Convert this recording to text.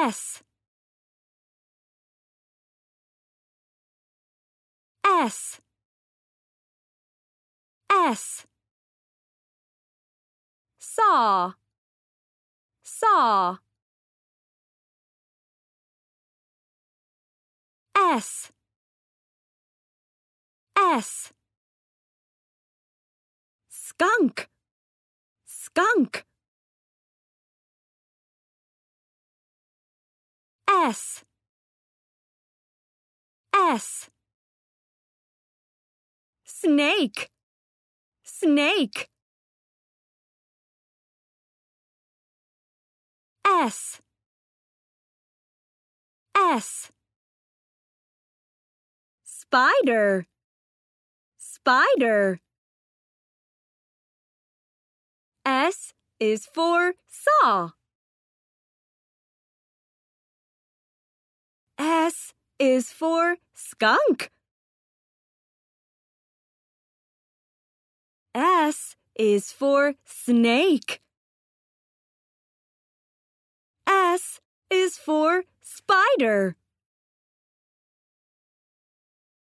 S. S. S. Saw. Saw. S. S. Skunk. Skunk S. S. Snake. Snake. S. S. Spider. Spider. S is for saw is for skunk S is for snake S is for spider.